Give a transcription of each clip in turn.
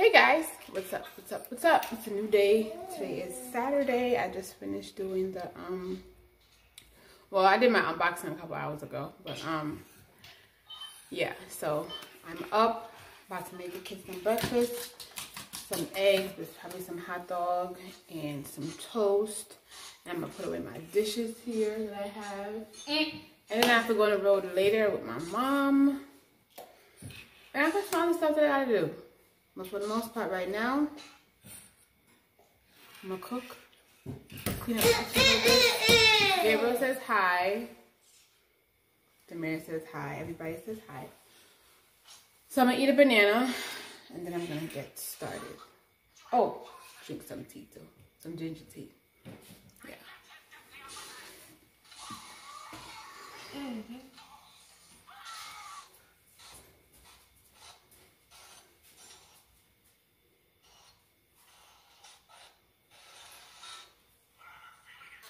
Hey guys, what's up? What's up? What's up? It's a new day. Today is Saturday. I just finished doing the um well, I did my unboxing a couple hours ago, but um yeah, so I'm up about to make the kids some breakfast, some eggs, with probably some hot dog and some toast. And I'm gonna put away my dishes here that I have. And then I have to go on the road later with my mom. And I just found the stuff that I gotta do. But for the most part right now, I'm gonna cook, clean up. Gabriel says hi. Damaire says hi. Everybody says hi. So I'm gonna eat a banana and then I'm gonna get started. Oh, drink some tea too. Some ginger tea. Yeah. Mm -hmm.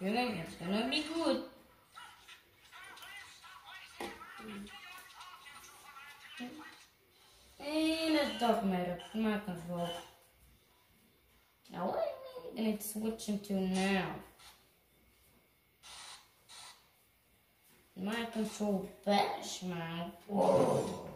gonna, it's gonna be good. And it doesn't matter, my control. Now what you need to switch into now? My control bash, man. Whoa.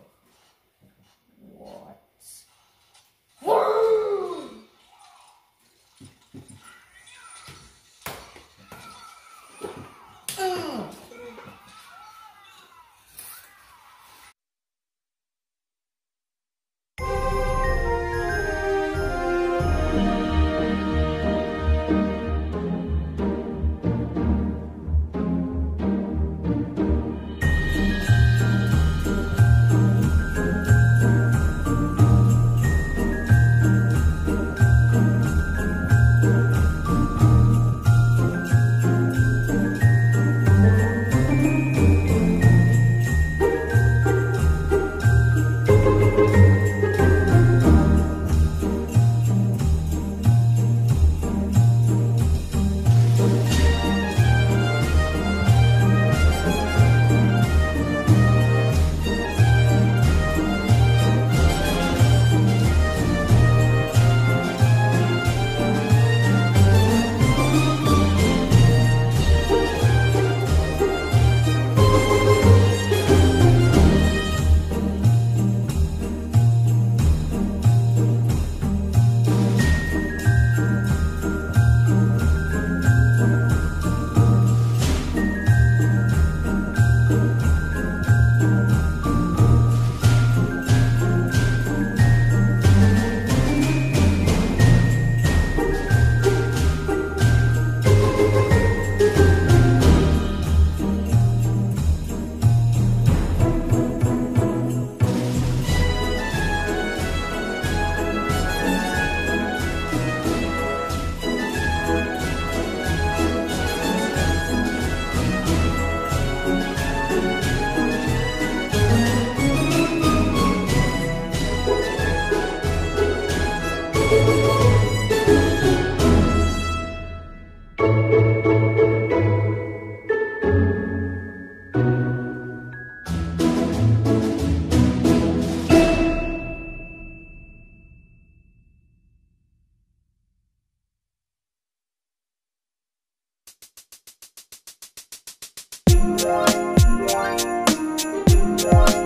Bye.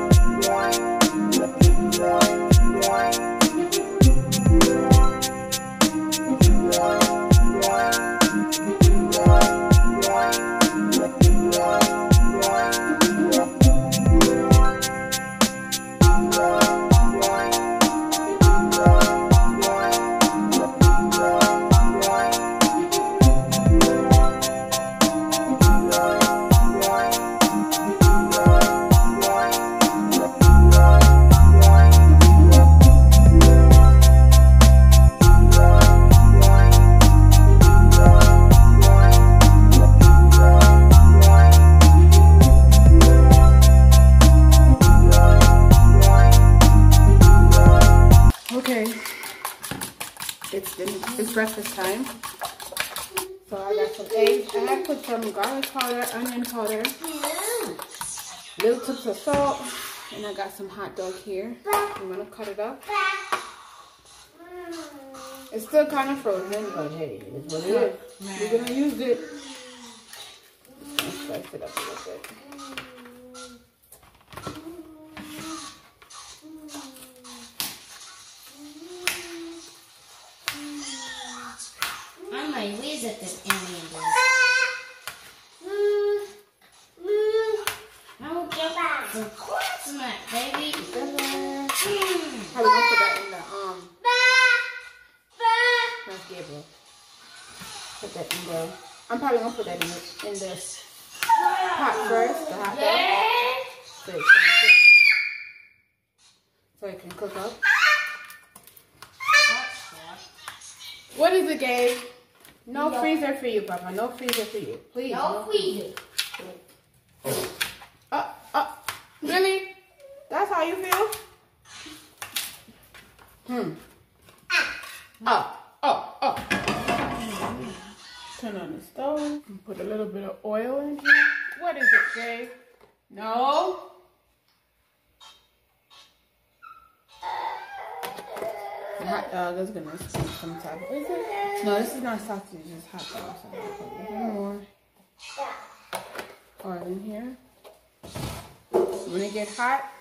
Hot dog here. I'm gonna cut it up. It's still kind of frozen, but hey, it's what it is. We're gonna use it. Let's spice it up a little bit. Mamma, where's it that alien is? No, Joe. Of course not, baby. Mm. How we gonna put that in the um? That's Gabriel. Put that in the. I'm probably gonna put that in the in the pot first, the hot dog, so it can cook, so it can cook up. What is it, Gabe? No No. freezer for you, Papa. No freezer for you, please. No freezer. Uh, uh, really? That's how you feel? Hmm. Oh, oh, oh. Turn on the stove and put a little bit of oil in here. What is it, Dave? No. Hot dog is gonna speak some type of. Is it? No, this is not sausage. It's hot dog. So I'm gonna put more oil in here. When it get hot,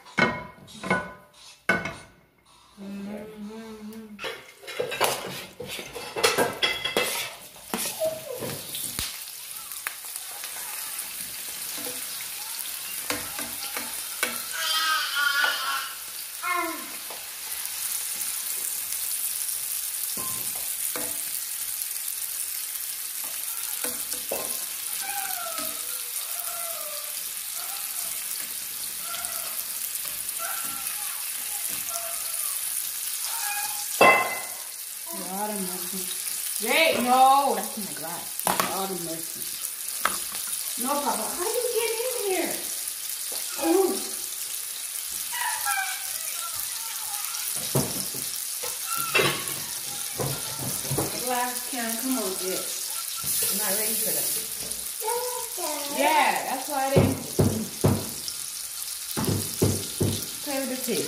Lord of mercy. Jay, no, that's my glass. Lord of mercy. No, Papa, how do you get in here? Ooh. Glass can, come on, Jay. I'm not ready for that. Yeah, that's why they play with the tea.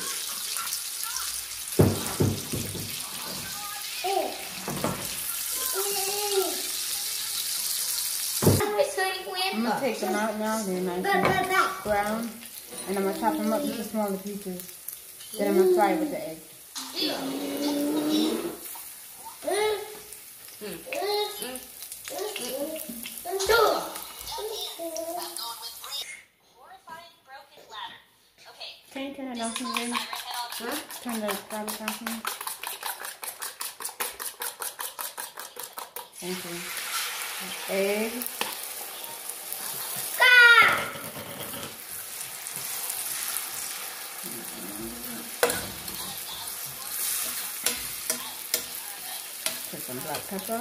I'm gonna take them out now, nice and brown, and I'm gonna chop them up into smaller pieces. Then I'm gonna fry it with the egg. Can you turn it down some more? Huh? Turn the garlic down some more. Thank you. Egg. Put some black pepper.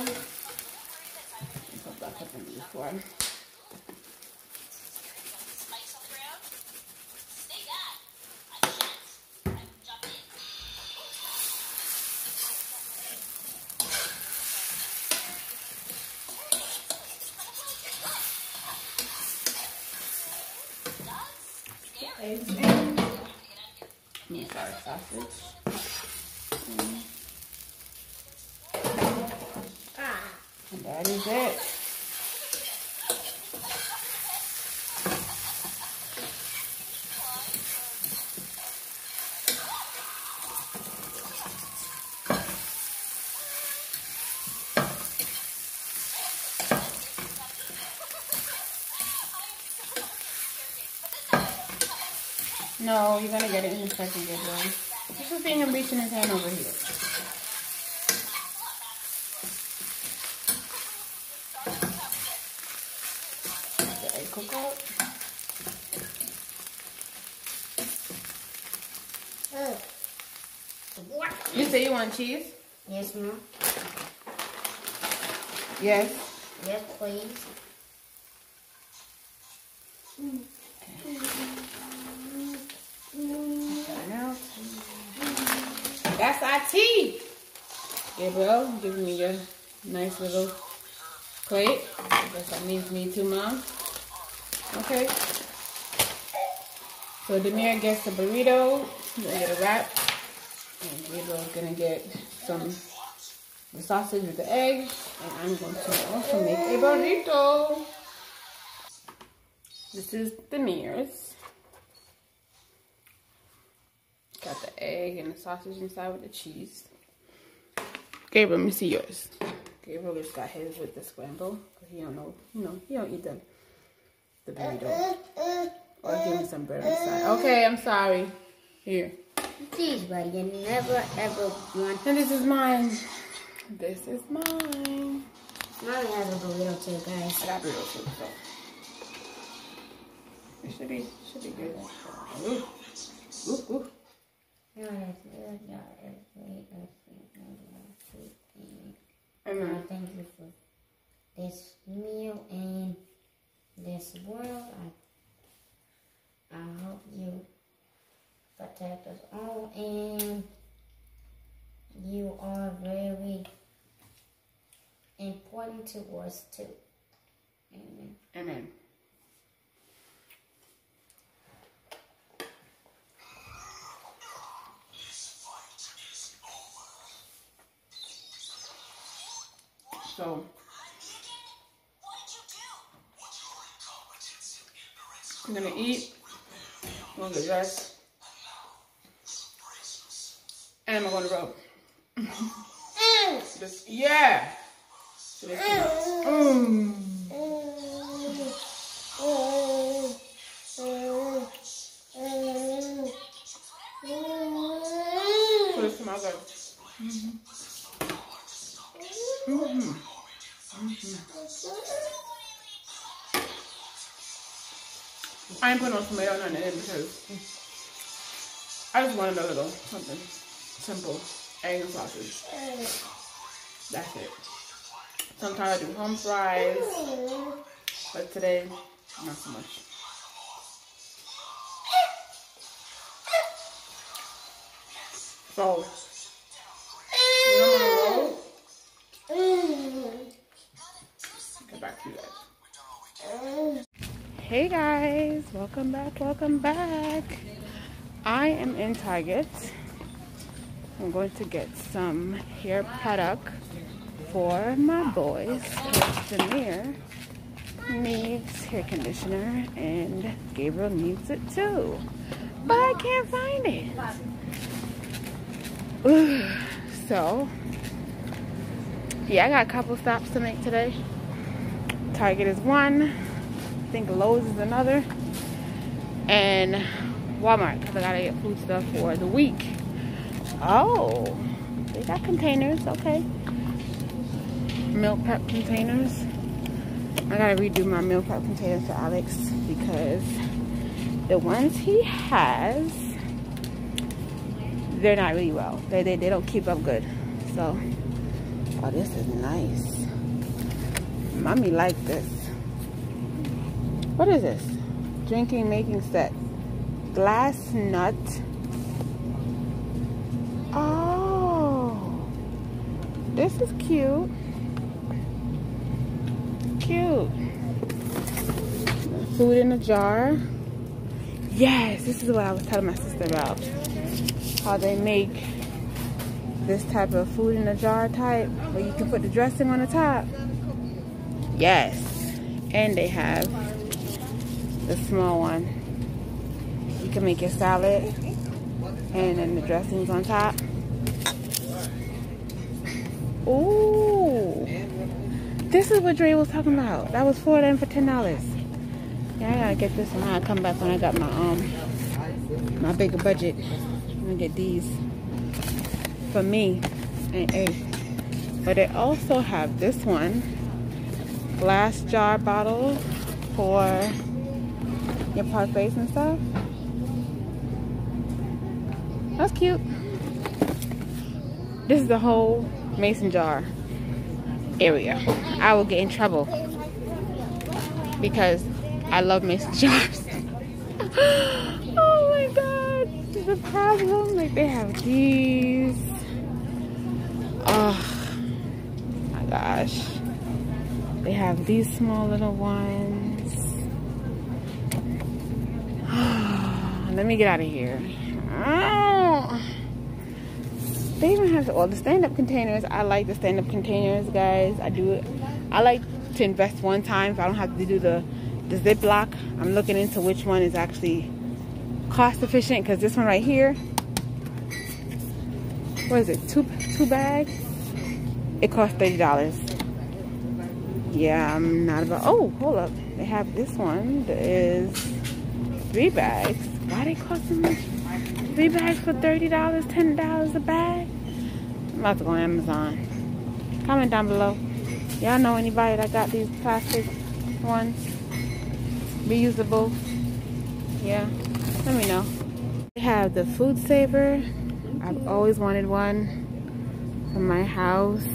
Put black pepper in this one. Eggs. Sorry, sausage. Mm. And that is it. No, you're gonna get it in a second, good one. This is seeing him reaching his hand over here. The egg cook out. You say you want cheese? Yes, ma'am. Yes. Yes, please. Gabriel, give me a nice little plate. I guess that means me too, Mom. Okay. So Damaire gets the burrito. gonna get a wrap. And Gabriel's gonna get some the sausage with the egg. And I'm going to also make a burrito. This is Damaire's. Got the egg and the sausage inside with the cheese. Gabriel, let me see yours. Gabriel just got his with the scramble. Cause he don't know, you know, he don't eat the, the burrito. Or give me some bread on the side. Okay, I'm sorry. Here. Please, buddy, you never ever want. And this is mine. This is mine. Mommy has a burrito too, guys. I got burrito too, so. It should be, should be good. Ooh. Ooh, ooh. Mm-hmm. Amen. Thank you for this meal and this world. I, I hope you protect us all and you are very important to us too. Amen. Amen. So I'm gonna eat, I'm gonna get dressed, and I'm gonna go. Just yeah. So this mm. So this smells good. Mm -hmm. Mm -hmm. Mm -hmm. I ain't putting no tomato on it because I just wanted a little something simple. Egg and sausage. That's it. Sometimes I do home fries, but today, not so much. So, Hey guys, welcome back, welcome back. I am in Target. I'm going to get some hair product for my boys. Damaire needs hair conditioner and Gabriel needs it too. But I can't find it. so, yeah, I got a couple stops to make today. Target is one. I think Lowe's is another. And Walmart, because I gotta get food stuff for the week. Oh, they got containers, okay. Milk prep containers. I gotta redo my meal prep containers for Alex because the ones he has, they're not really well. They, they, they don't keep up good. So, oh, this is nice. Mommy like this. What is this? Drinking making set. Glass nut. Oh, this is cute. Cute. Food in a jar. Yes, this is what I was telling my sister about. How they make this type of food in a jar type where you can put the dressing on the top. Yes. And they have the small one. You can make your salad and then the dressings on top. Ooh. This is what Dre was talking about. That was four of them for ten dollars. Yeah, I gotta get this one. I'll come back when I got my um my bigger budget. I'm gonna get these for me and A. But they also have this one glass jar bottle for your parfaits and stuff. That's cute. This is the whole mason jar area. I will get in trouble because I love mason jars. oh my god. The problem, like they have these. Oh my gosh. They have these small little ones. Let me get out of here. Oh. They even have all the stand-up containers. I like the stand-up containers, guys. I do it. I like to invest one time if I don't have to do the the Ziploc. I'm looking into which one is actually cost efficient because this one right here, what is it, two, two bags? It costs $30. Yeah, I'm not about, oh, hold up. They have this one that is three bags. Why they cost so much? Three bags for $30, $10 a bag? I'm about to go on Amazon. Comment down below. Y'all know anybody that got these plastic ones? Reusable? Yeah, let me know. They have the food saver. I've always wanted one for my house.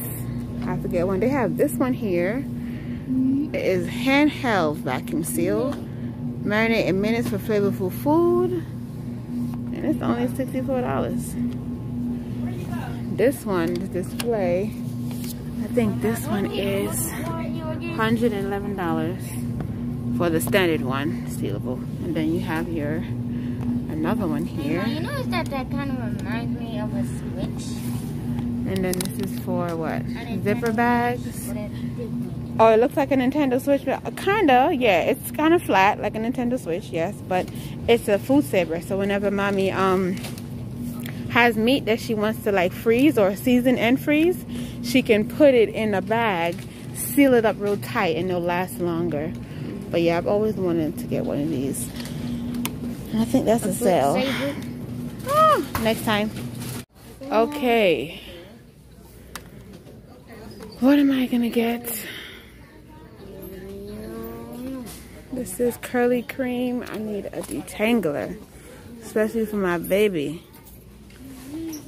I have to get one. They have this one here. It is handheld vacuum seal. Marinate in minutes for flavorful food and it's only $64. This one, the display, I think this one is $111 for the standard one, sealable. And then you have your another one here. You know that that kind of reminds me of a switch? And then this is for what? Zipper bags. Oh, it looks like a Nintendo Switch, but kinda, yeah. It's kind of flat, like a Nintendo Switch, yes. But it's a food saver, so whenever mommy um has meat that she wants to like freeze or season and freeze, she can put it in a bag, seal it up real tight, and it'll last longer. But yeah, I've always wanted to get one of these. I think that's a, a sale. Ah, next time. Okay. What am I gonna get? This is curly cream. I need a detangler, especially for my baby.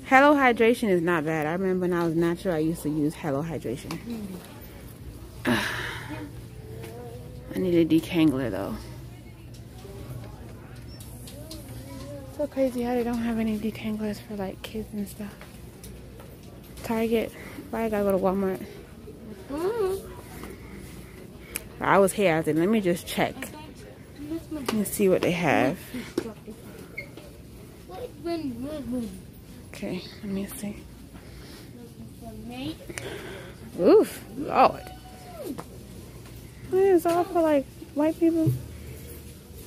Hello Hydration is not bad. I remember when I was natural, I used to use Hello Hydration. I need a detangler though. So crazy how they don't have any detanglers for like kids and stuff. Target. Why I gotta go to Walmart? Mm-hmm. I was here. I said, let me just check. Me see what they have. Okay, let me see. Oof, Lord. It's all for like white people.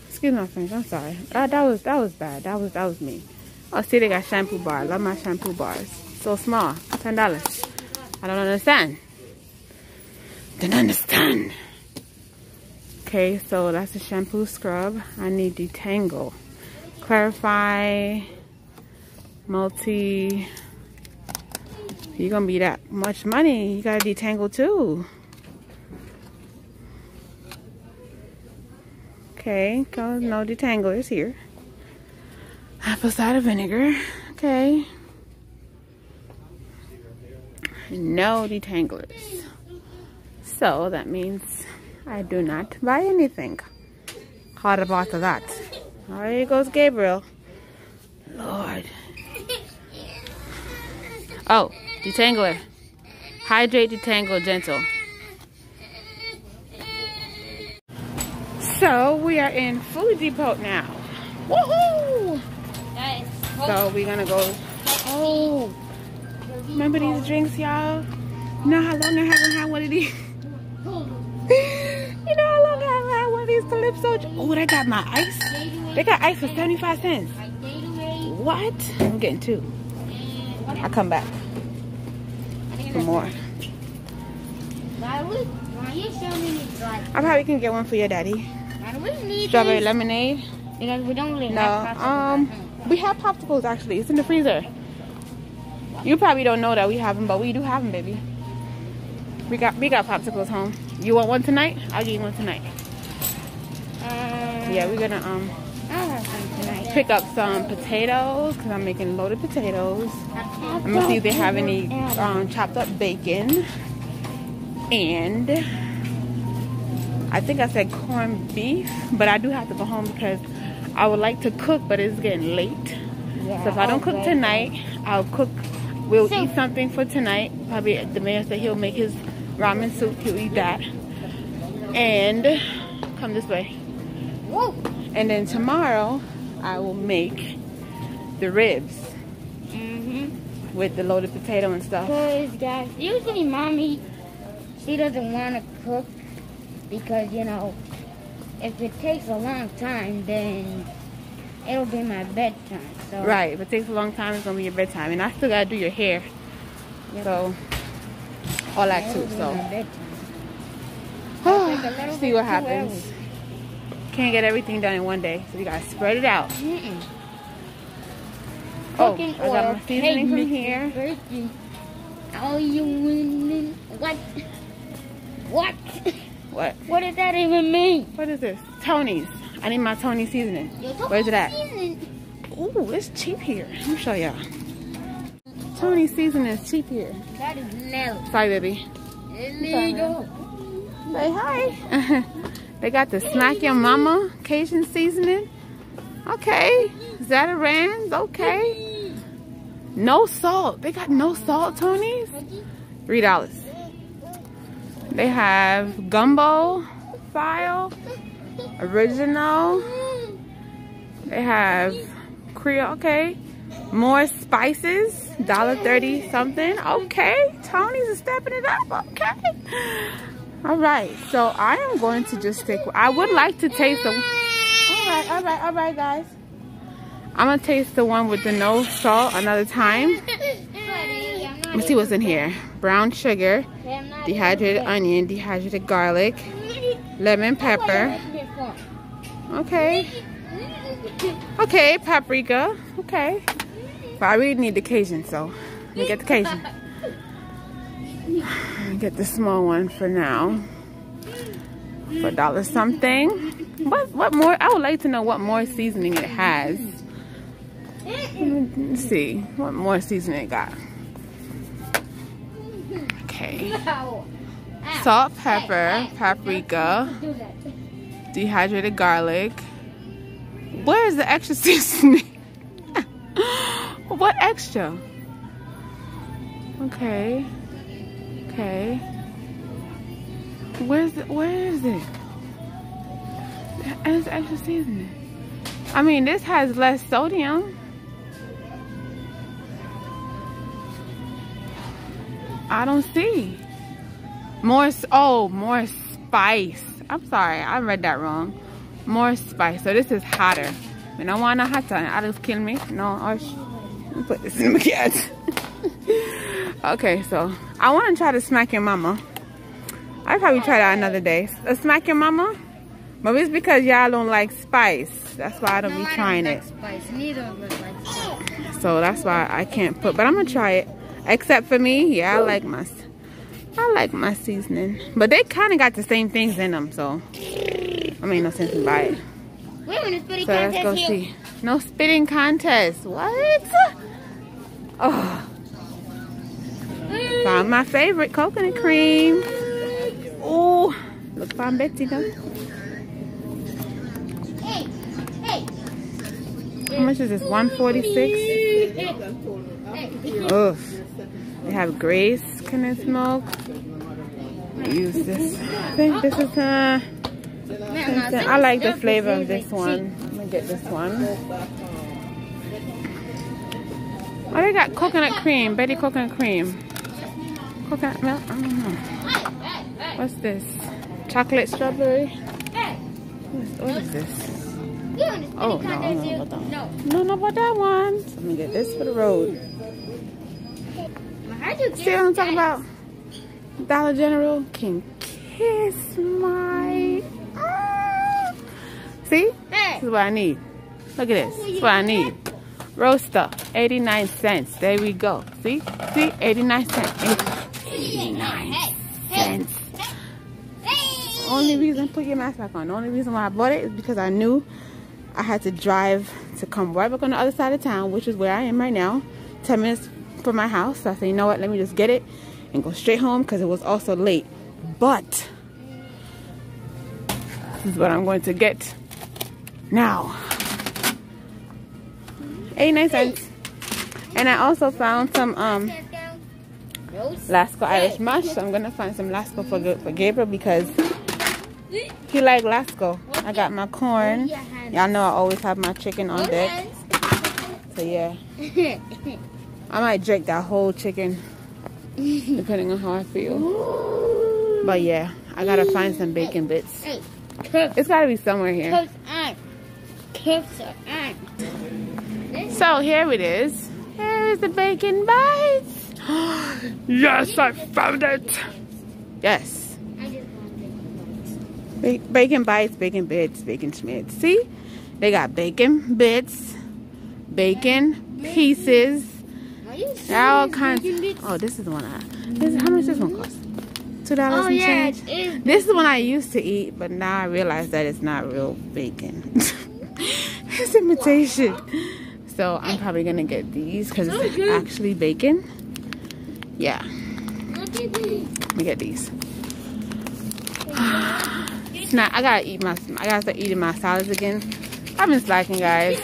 Excuse my French. I'm sorry. Uh, that was that was bad. That was that was me. Oh, see, they got shampoo bar. I love my shampoo bars. So small. Ten dollars. I don't understand. Don't understand. Okay, so that's a shampoo scrub. I need detangle. Clarify, multi. You're gonna be that much money. You gotta detangle too. Okay, no detanglers here. Apple cider vinegar. Okay. No detanglers. So that means I do not buy anything. Hard about that. There goes Gabriel. Lord. Oh, detangler. Hydrate, detangle, gentle. So we are in Food Depot now. Woohoo! So we're gonna go. Oh, remember these drinks, y'all? Know how long I haven't had one of these? You know how long I had one of these Calypso? Oh, they got my ice. They got ice for 75 cents. What? I'm getting two. I'll come back for more. I probably can get one for your daddy. Strawberry lemonade. Because we don't really no, um, we have popsicles actually. It's in the freezer. You probably don't know that we have them, but we do have them, baby. We got we got popsicles home. You want one tonight? I'll give you one tonight. Yeah, we're gonna um pick up some potatoes because I'm making loaded potatoes. I'm gonna see if they have any um, chopped up bacon and I think I said corned beef, but I do have to go home because I would like to cook, but it's getting late. Yeah, so if I don't cook tonight, I'll cook. We'll eat something for tonight. Probably the man said he'll make his ramen soup. He'll eat that. And come this way. Whoa. And then tomorrow, I will make the ribs Mm-hmm. with the loaded potato and stuff. Because, guys, usually mommy, she doesn't want to cook because, you know, if it takes a long time, then it'll be my bedtime. So, Right, if it takes a long time, it's gonna be your bedtime. And I still gotta do your hair. Yep. So, all that it'll too. So. Like see what happens. Can't get everything done in one day, so we gotta spread it out. Mm-mm. Oh, Cooking I got my seasoning from here. virgin. You winning? What? What? What? What does that even mean? What is this? Tony's. I need my Tony seasoning. Where's it at? Ooh, it's cheap here. Let me show y'all. Tony seasoning is cheap here. That is no Sorry, baby. illegal. Say hi. they got the Smack Your Mama Cajun seasoning. Okay. Zatarain's. Okay. No salt. They got no salt, Tony's. Three dollars. They have gumbo file, original. They have Creole. Okay. More spices. Dollar thirty something. Okay. Tony's is stepping it up. Okay. All right. So I am going to just stick. I would like to taste the. All right. All right. All right, guys. I'm gonna taste the one with the no salt another time. Let me see what's in here. Brown sugar, dehydrated onion, dehydrated garlic, lemon pepper. Okay. Okay, paprika. Okay. But I really need the Cajun, so let me get the Cajun. Get the small one for now. For a dollar something. What what more? I would like to know what more seasoning it has. Let's see. What more seasoning it got? Okay. Salt, pepper, paprika, dehydrated garlic. Where is the extra seasoning? what extra? Okay. Okay. Where's it? Where is it? There's extra seasoning. I mean, this has less sodium. I don't see. More, oh, more spice. I'm sorry, I read that wrong. More spice. So this is hotter. I want a hot time. I just kill me. No, I'll put this in my cat. Okay, so I want to try to smack your mama. I probably try that another day. A smack your mama. Maybe it's because y'all don't like spice. That's why I don't be trying it. Spice. Neither of us like spice. So that's why I can't put. But I'm gonna try it. Except for me, yeah, I like my, I like my seasoning. But they kind of got the same things in them, so I mean, no sense in buy it. Wait a minute, spitting So let's go here. see. No spitting contest. What? Oh, found my favorite coconut cream. Oh, look fine, Betsy though. Hey, hey. How much is this? 146. Ugh. They have Grace Milk. I use this. I think this is uh I like the flavor of this one. Let me get this one. Oh, they got coconut cream, Betty coconut cream. Coconut milk? What's this? Chocolate strawberry? What is this? Oh, no. No. No, about that one. Let me get this for the road. See what I'm talking about? Dollar General can kiss my. Ah. See? This is what I need. Look at this. This is what I need. Roaster, 89 cents. There we go. See? See? 89 cents. Only reason, put your mask back on. The only reason why I bought it is because I knew I had to drive to come right back on the other side of town, which is where I am right now. 10 minutes from my house. So I said, you know what? Let me just get it and go straight home because it was also late. But this is what I'm going to get now. 89 cents. And I also found some um Lasco Irish mash. So I'm gonna find some Lasco for for Gabriel because he like Lasco. I got my corn. Y'all know I always have my chicken on deck. So yeah, I might drink that whole chicken depending on how I feel. But yeah, I gotta find some bacon bits. It's gotta be somewhere here. So here it is. Here's the bacon bites. yes, I found it. Yes. Bacon bites, bacon bits, bacon schmitz. See? They got bacon bits, bacon pieces. All kinds. Oh, this is the one I. This, how much this one cost? Two dollars oh, and yeah, change. This is the one I used to eat, but now I realize that it's not real bacon. it's imitation. So I'm probably gonna get these because it's actually bacon. Yeah. Let me get these. Now I gotta eat my. I gotta start eating my salads again. I've been slacking, guys.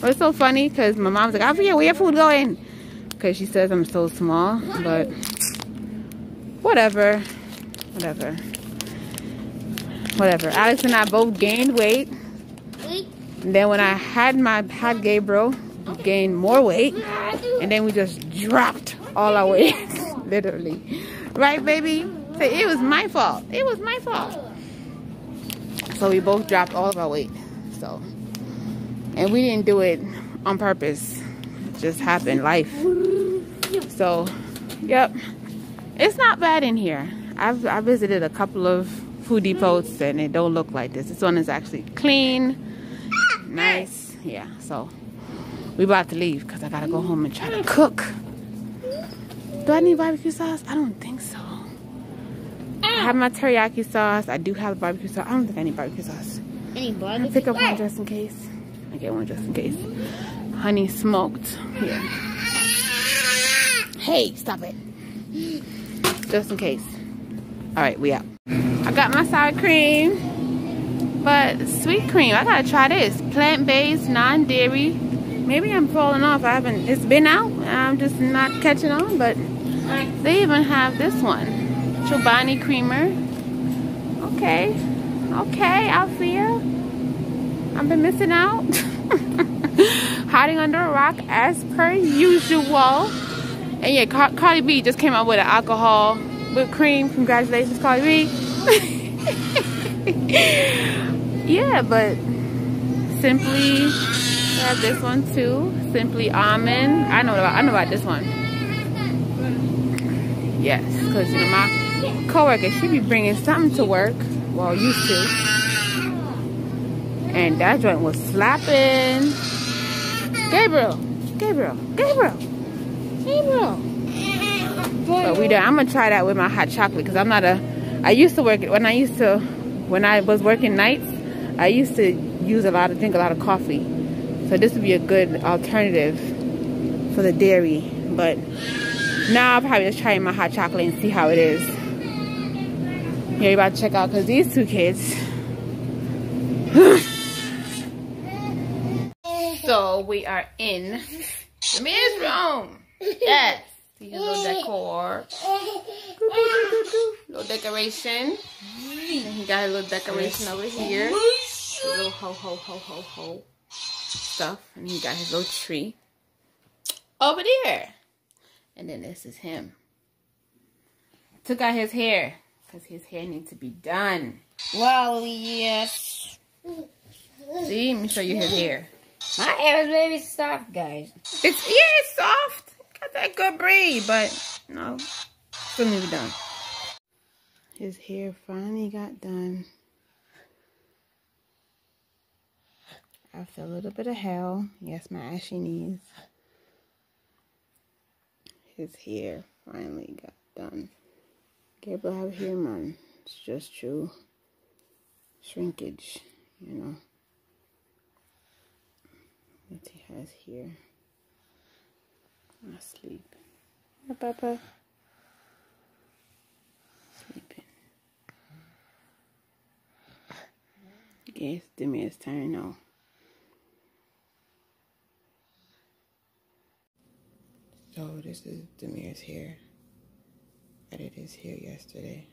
But it's so funny because my mom's like, I forget where your food going. Because she says I'm so small, but whatever, whatever, whatever. Alex and I both gained weight. And then when I had my had Gabriel, gained more weight and then we just dropped all our weight literally right baby say it was my fault it was my fault so we both dropped all of our weight. So and we didn't do it on purpose. It just happened life. So yep. It's not bad in here. I've I visited a couple of food depots and it don't look like this. This one is actually clean. Nice. Yeah so we about to leave because I gotta go home and try to cook. Do I need barbecue sauce? I don't think so. I ah. have my teriyaki sauce. I do have barbecue sauce. I don't think I need barbecue sauce. Any barbecue? I pick up one just in case. I get one just in case. Honey smoked. Here. Hey, stop it. Just in case. All right, we out. I got my sour cream, but sweet cream. I gotta try this. Plant-based, non-dairy maybe I'm falling off. I haven't, it's been out. I'm just not catching on, but they even have this one. Chobani creamer. Okay. Okay, Alfia. I've been missing out. Hiding under a rock as per usual. And yeah, Car Cardi B just came out with an alcohol whipped cream. Congratulations, Cardi B. yeah, but simply I have this one too. Simply almond. I know about I know about this one. Yes, because you know my coworker she be bringing something to work. Well, used to. And that joint was slapping. Gabriel, Gabriel, Gabriel, Gabriel. But we done. I'm gonna try that with my hot chocolate because I'm not a. I used to work when I used to when I was working nights. I used to use a lot of drink a lot of coffee. So this would be a good alternative for the dairy. But now I'll probably just try my hot chocolate and see how it is. You about to check out because these two kids. so we are in the men's room. Yes. See little decor. little decoration. And he got a little decoration over here. A little ho ho ho ho ho stuff. And he got his little tree over there. And then this is him. Took out his hair because his hair needs to be done. Well, yes. See, let me show you his hair. My hair is very soft, guys. It's yeah, it's soft. Got that good braid, but no, still need to be done. His hair finally got done. after a little bit of hell. Yes, my ashy knees. His hair finally got done. Gabriel have man. It's just true shrinkage, you know. What he has here. Asleep. Hi, Papa. Sleeping. Yes, Demi's turn now. So this is Damaire's hair. Edited his hair yesterday.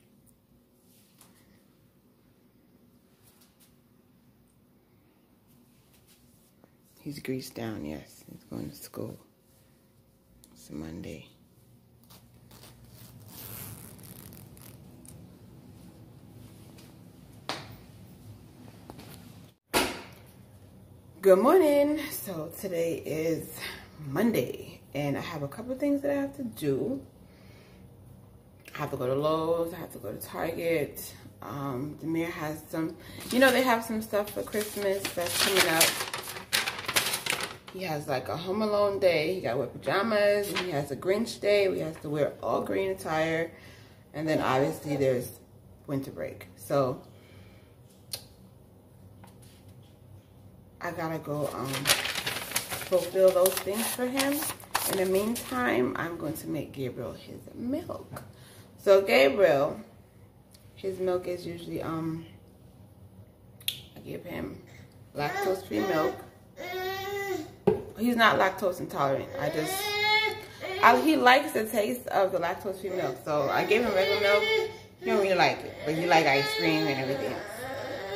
He's greased down, yes. He's going to school. It's Monday. Good morning. So today is Monday and I have a couple things that I have to do. I have to go to Lowe's, I have to go to Target. Um, Damaire has some, you know, they have some stuff for Christmas that's coming up. He has like a Home Alone day. He got to wear pajamas. And he has a Grinch day. We have to wear all green attire. And then obviously there's winter break. So I gotta go um, fulfill those things for him. In the meantime, I'm going to make Gabriel his milk. So Gabriel, his milk is usually, um, I give him lactose-free milk. He's not lactose intolerant. I just, I, he likes the taste of the lactose-free milk. So I gave him regular milk. He don't really like it, but he like ice cream and everything.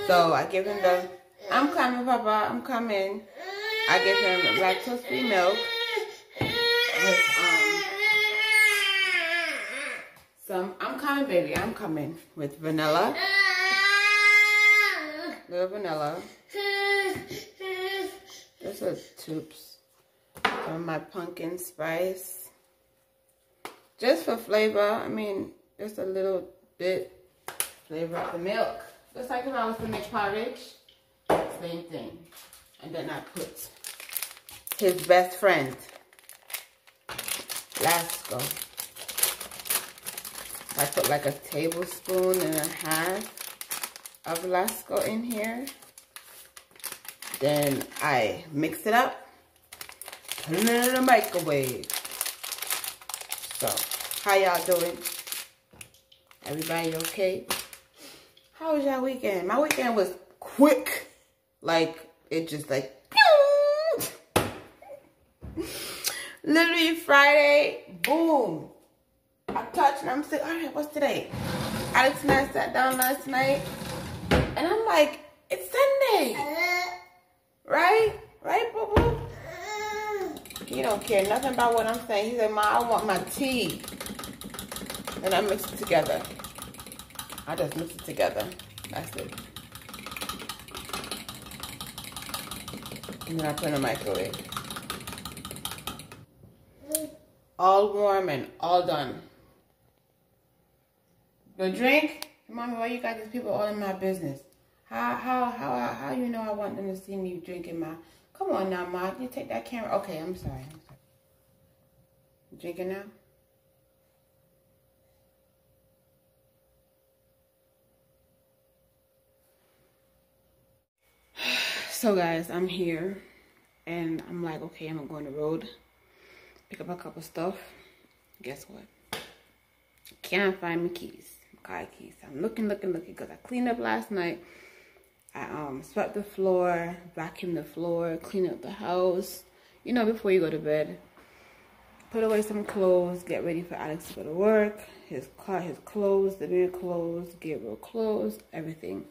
So I give him the I'm coming, Papa. I'm coming. I give him lactose-free milk with some. I'm coming, baby. I'm coming with vanilla, little vanilla. This is tubes. Some my pumpkin spice, just for flavor. I mean, just a little bit flavor of the milk. Just like if I was to make porridge same thing. And then I put his best friend, Lasco. I put like a tablespoon and a half of Lasco in here. Then I mix it up, put it in the microwave. So, how y'all doing? Everybody okay? How was y'all weekend? My weekend was quick. Like, it just like, literally Friday, boom. I touched and I'm saying, all right, what's today? Alex and I sat down last night and I'm like, it's Sunday. Right? Right, boo boo? He don't care nothing about what I'm saying. He said, Ma, I want my tea. And I mix it together. I just mix it together. That's it. And then I put in the microwave. All warm and all done. The drink? Mommy, why you got these people all in my business? How, how, how, how you know I want them to see me drinking my... Come on now, Ma. You take that camera. Okay, I'm sorry. I'm sorry. Drinking now? so guys i'm here and i'm like okay i'm gonna go on the road pick up a couple stuff guess what can't find my keys car keys. I'm looking looking looking because i cleaned up last night. I um swept the floor vacuumed the floor cleaned up the house you know before you go to bed. Put away some clothes get ready for alex to go to work. His car his clothes Damaire clothes gabriel clothes everything.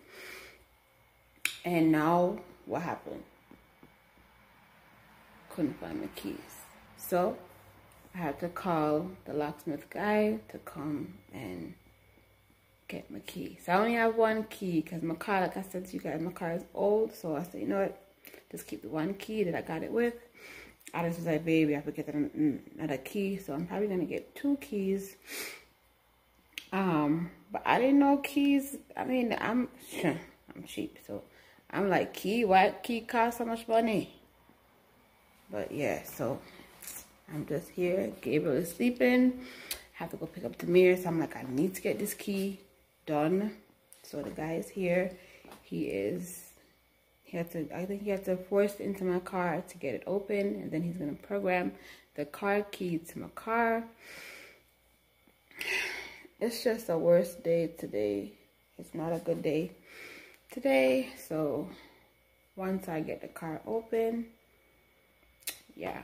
And now what happened? Couldn't find my keys. So I had to call the locksmith guy to come and get my key. So I only have one key because my car, like I said to you guys, my car is old. So I said, you know what? Just keep the one key that I got it with. I just was like, baby, I forget another key. So I'm probably going to get two keys. Um, but I didn't know keys. I mean, I'm, I'm cheap. So I'm like, key, why key cost so much money? But yeah, so I'm just here. Gabriel is sleeping. I Have to go pick up Damaire. So I'm like, I need to get this key done. So the guy is here. He is, he had to, I think he had to force into my car to get it open. And then he's going to program the car key to my car. It's just a worst day today. It's not a good day today. So once I get the car open, yeah,